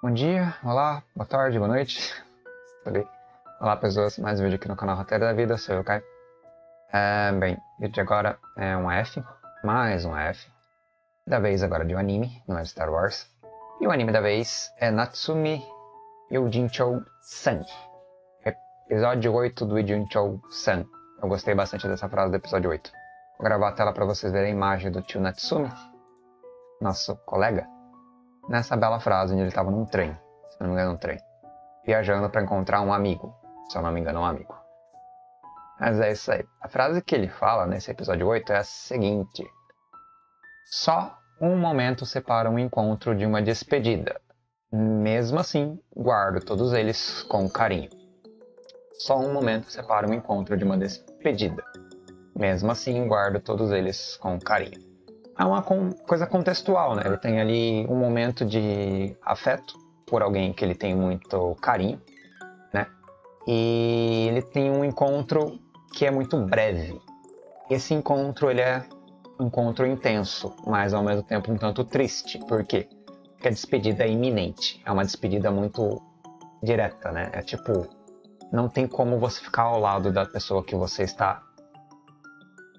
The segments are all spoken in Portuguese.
Bom dia, olá, boa tarde, boa noite. Olá pessoas, mais um vídeo aqui no canal Roteiro da Vida, sou eu, Kai. É, bem, o vídeo de agora é um F, mais um F. Da vez agora de um anime, não é de Star Wars. E o anime da vez é Natsumi Yojinchou San. Episódio 8 do Yojinchou San. Eu gostei bastante dessa frase do episódio 8. Vou gravar a tela para vocês verem a imagem do tio Natsumi, nosso colega, nessa bela frase onde ele estava num trem, se não me engano, um trem, viajando para encontrar um amigo, se eu não me engano, um amigo. Mas é isso aí. A frase que ele fala nesse episódio 8 é a seguinte: Só um momento separa um encontro de uma despedida. Mesmo assim, guardo todos eles com carinho. Só um momento separa um encontro de uma despedida. Mesmo assim, guardo todos eles com carinho é uma coisa contextual, né? Ele tem ali um momento de afeto por alguém que ele tem muito carinho, né? E ele tem um encontro que é muito breve. Esse encontro ele é um encontro intenso, mas ao mesmo tempo um tanto triste. Por quê? Porque a despedida é iminente. É uma despedida muito direta, né? É tipo, não tem como você ficar ao lado da pessoa que você está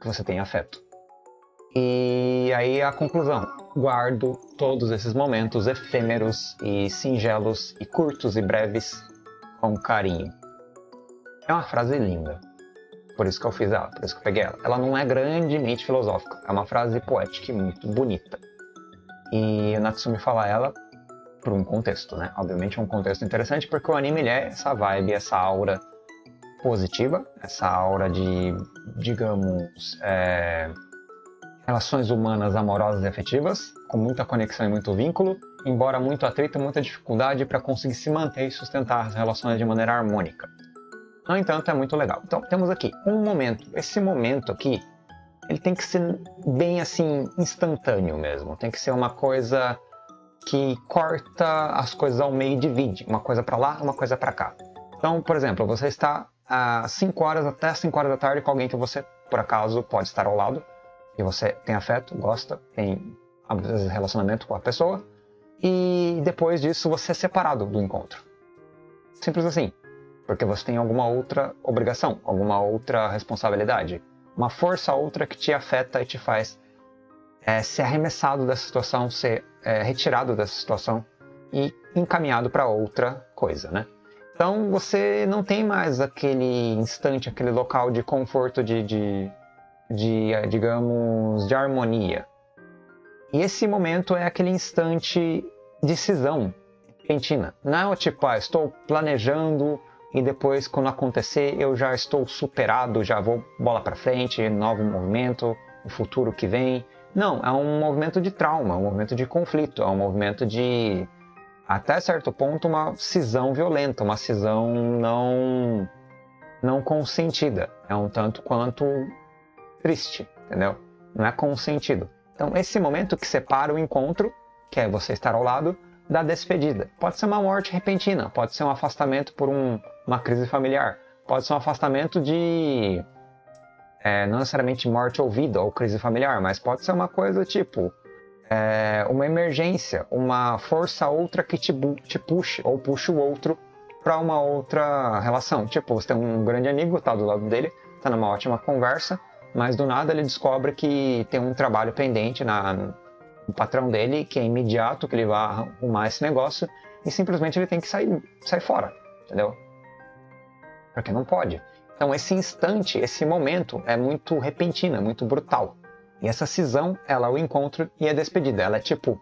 que você tem afeto. E aí a conclusão: guardo todos esses momentos efêmeros e singelos e curtos e breves com carinho. É uma frase linda. Por isso que eu fiz ela, por isso que eu peguei ela. Ela não é grandemente filosófica, é uma frase poética e muito bonita. E o Natsumi fala ela por um contexto, né? Obviamente é um contexto interessante porque o anime é essa vibe, essa aura positiva, essa aura de, digamos, é, relações humanas amorosas e afetivas, com muita conexão e muito vínculo, embora muito atrito e muita dificuldade para conseguir se manter e sustentar as relações de maneira harmônica. No entanto, é muito legal. Então, temos aqui um momento. Esse momento aqui, ele tem que ser bem assim, instantâneo mesmo. Tem que ser uma coisa que corta as coisas ao meio e divide. Uma coisa para lá, uma coisa para cá. Então, por exemplo, você está às 5 horas até 5 horas da tarde com alguém que você, por acaso, pode estar ao lado e você tem afeto, gosta, tem relacionamento com a pessoa, e depois disso você é separado do encontro. Simples assim. Porque você tem alguma outra obrigação, alguma outra responsabilidade, uma força outra que te afeta e te faz é, ser arremessado dessa situação, ser é, retirado dessa situação e encaminhado para outra coisa, né? Então você não tem mais aquele instante, aquele local de conforto, de, de de, digamos, de harmonia. E esse momento é aquele instante decisão repentina. Não é tipo, ah, estou planejando e depois quando acontecer eu já estou superado, já vou bola para frente, novo movimento, o futuro que vem. Não, é um movimento de trauma, um movimento de conflito, é um movimento de até certo ponto uma cisão violenta, uma cisão não não consentida. É um tanto quanto triste, entendeu? Não é consentido. Então, esse momento que separa o encontro, que é você estar ao lado, da despedida. Pode ser uma morte repentina, pode ser um afastamento por um, uma crise familiar, pode ser um afastamento de. É, não necessariamente morte ou vida ou crise familiar, mas pode ser uma coisa tipo. É, uma emergência, uma força outra que te, te puxe ou puxa o outro para uma outra relação. Tipo, você tem um grande amigo, tá do lado dele, tá numa ótima conversa, mas do nada ele descobre que tem um trabalho pendente na, no patrão dele, que é imediato, que ele vai arrumar esse negócio, e simplesmente ele tem que sair, sair fora, entendeu? Porque não pode. Então esse instante, esse momento é muito repentino, é muito brutal. E essa cisão, ela é o encontro e a despedida. Ela é tipo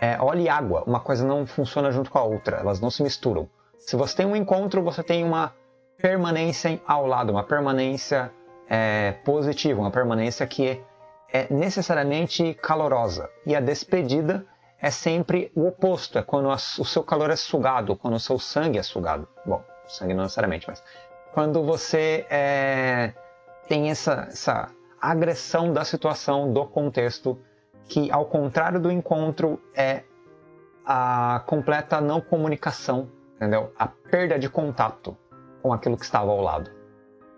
é, óleo e água, uma coisa não funciona junto com a outra, elas não se misturam. Se você tem um encontro, você tem uma permanência ao lado, uma permanência é, positiva, uma permanência que é necessariamente calorosa. E a despedida é sempre o oposto, é quando o seu calor é sugado, quando o seu sangue é sugado. Bom, sangue não necessariamente, mas quando você é, tem essa, essa agressão da situação, do contexto, que ao contrário do encontro é a completa não comunicação, entendeu? A perda de contato com aquilo que estava ao lado.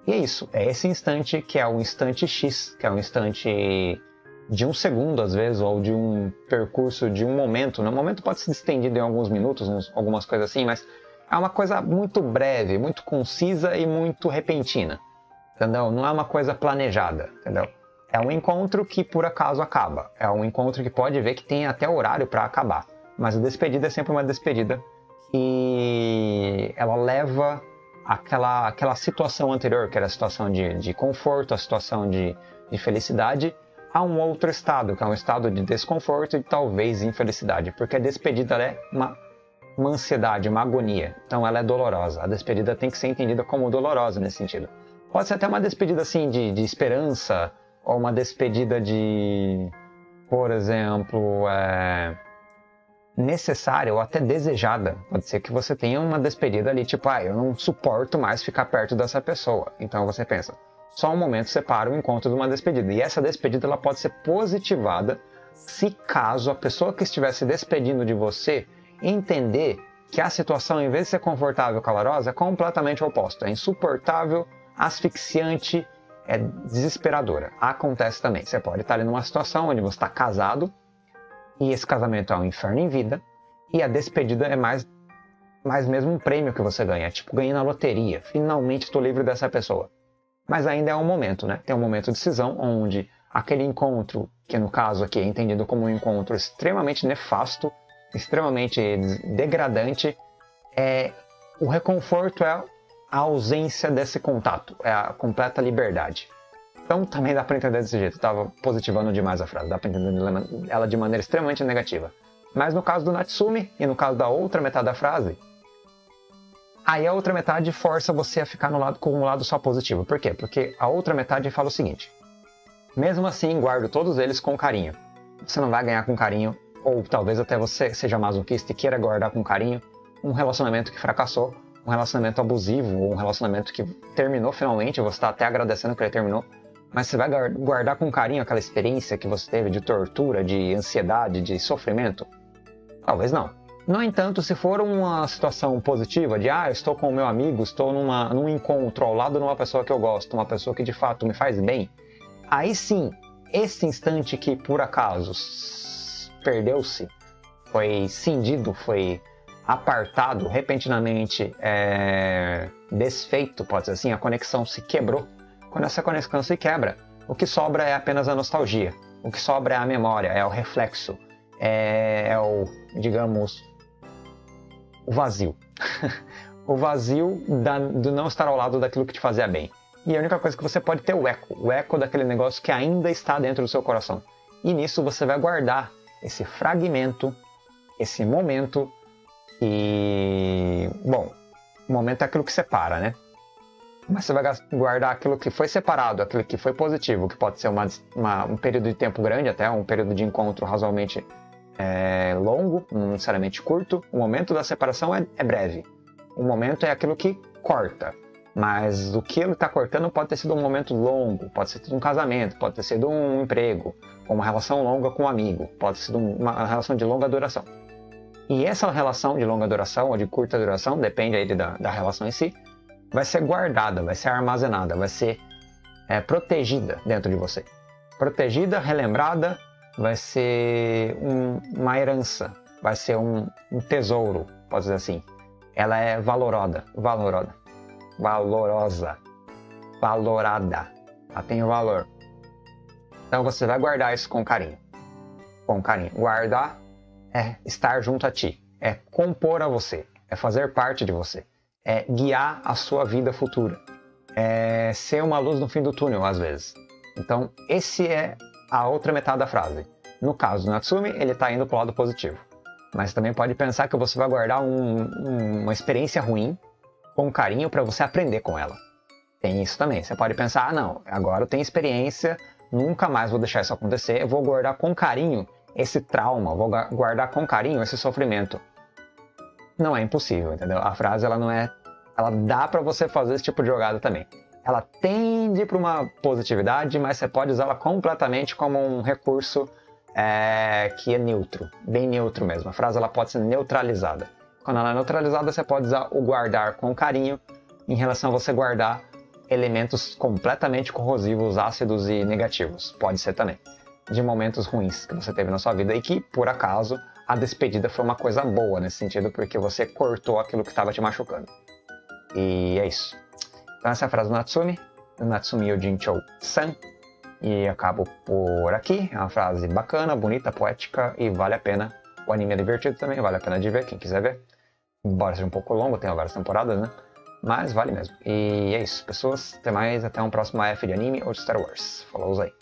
E é isso, é esse instante que é o instante X, que é o instante de um segundo, às vezes, ou de um percurso de um momento. Né? Um momento pode ser estendido em alguns minutos, algumas coisas assim, mas é uma coisa muito breve, muito concisa e muito repentina. Entendeu? Não é uma coisa planejada, entendeu? É um encontro que por acaso acaba. É um encontro que pode ver que tem até horário para acabar. Mas a despedida é sempre uma despedida e ela leva aquela, aquela situação anterior, que era a situação de, de conforto, a situação de, de felicidade, a um outro estado, que é um estado de desconforto e talvez infelicidade, porque a despedida é uma, uma ansiedade, uma agonia, então ela é dolorosa. A despedida tem que ser entendida como dolorosa nesse sentido. Pode ser até uma despedida assim de, de esperança, ou uma despedida de, por exemplo, é, necessária ou até desejada. Pode ser que você tenha uma despedida ali, tipo, ah, eu não suporto mais ficar perto dessa pessoa. Então você pensa, só um momento separa o encontro de uma despedida. E essa despedida ela pode ser positivada se caso a pessoa que estiver se despedindo de você entender que a situação, em vez de ser confortável e calorosa, é completamente oposta. É insuportável, asfixiante, é desesperadora. Acontece também. Você pode estar ali numa situação onde você está casado e esse casamento é um inferno em vida e a despedida é mais, mais mesmo um prêmio que você ganha. É tipo, ganhei na loteria. Finalmente estou livre dessa pessoa. Mas ainda é um momento, né? Tem um momento de decisão onde aquele encontro, que no caso aqui é entendido como um encontro extremamente nefasto, extremamente degradante, é o reconforto é a ausência desse contato, é a completa liberdade. Então também dá para entender desse jeito. Estava positivando demais a frase, dá para entender ela de maneira extremamente negativa. Mas no caso do Natsumi e no caso da outra metade da frase, Aí a outra metade força você a ficar no lado, com um lado só positivo. Por quê? Porque a outra metade fala o seguinte: mesmo assim, guardo todos eles com carinho. Você não vai ganhar com carinho, ou talvez até você seja masoquista e queira guardar com carinho um relacionamento que fracassou, um relacionamento abusivo, ou um relacionamento que terminou finalmente, você está até agradecendo que ele terminou, mas você vai guardar com carinho aquela experiência que você teve de tortura, de ansiedade, de sofrimento? Talvez não. No entanto, se for uma situação positiva, de ah, estou com o meu amigo, estou numa, num encontro ao lado de uma pessoa que eu gosto, uma pessoa que de fato me faz bem, aí sim, esse instante que por acaso perdeu-se, foi cindido, foi apartado, repentinamente é, desfeito, pode ser assim, a conexão se quebrou. Quando essa conexão se quebra, o que sobra é apenas a nostalgia, o que sobra é a memória, é o reflexo, é, é o, digamos, o vazio. o vazio da, do não estar ao lado daquilo que te fazia bem. E a única coisa que você pode ter é o eco, o eco daquele negócio que ainda está dentro do seu coração. E nisso você vai guardar esse fragmento, esse momento e bom, o momento é aquilo que separa, né? Mas você vai guardar aquilo que foi separado, aquilo que foi positivo, que pode ser uma, uma, um período de tempo grande, até um período de encontro razoavelmente é longo, não necessariamente curto. O momento da separação é, é breve. O momento é aquilo que corta. Mas o que ele está cortando pode ter sido um momento longo, pode sido um casamento, pode ter sido um emprego, uma relação longa com um amigo, pode sido uma relação de longa duração. E essa relação de longa duração ou de curta duração, depende aí da, da relação em si, vai ser guardada, vai ser armazenada, vai ser é, protegida dentro de você. Protegida, relembrada vai ser um, uma herança, vai ser um, um, tesouro, pode dizer assim. Ela é valorada, valorada, valorosa, valorada. Ela tem valor. Então você vai guardar isso com carinho. Com carinho. Guardar é estar junto a ti, é compor a você, é fazer parte de você, é guiar a sua vida futura, é ser uma luz no fim do túnel às vezes. Então, esse é a outra metade da frase. No caso do Natsumi, ele está indo para o lado positivo. Mas também pode pensar que você vai guardar um, um, uma experiência ruim com carinho para você aprender com ela. Tem isso também. Você pode pensar, ah, não, agora eu tenho experiência, nunca mais vou deixar isso acontecer, eu vou guardar com carinho esse trauma, vou guardar com carinho esse sofrimento. Não é impossível, entendeu? A frase ela não é, ela dá para você fazer esse tipo de jogada também ela tende para uma positividade, mas você pode usá-la completamente como um recurso é, que é neutro, bem neutro mesmo. A frase ela pode ser neutralizada. Quando ela é neutralizada, você pode usar o guardar com carinho em relação a você guardar elementos completamente corrosivos, ácidos e negativos. Pode ser também. de momentos ruins que você teve na sua vida e que, por acaso, a despedida foi uma coisa boa nesse sentido, porque você cortou aquilo que estava te machucando. E é isso. Então essa é a frase do Natsumi, do Natsumi Yojinchou San. E acabo por aqui. É uma frase bacana, bonita, poética e vale a pena. O anime é divertido também, vale a pena de ver, quem quiser ver. Embora seja um pouco longo, tem várias temporadas, né? Mas vale mesmo. E é isso, pessoas. Até mais, até um próximo AF de anime ou de Star Wars. Falou aí.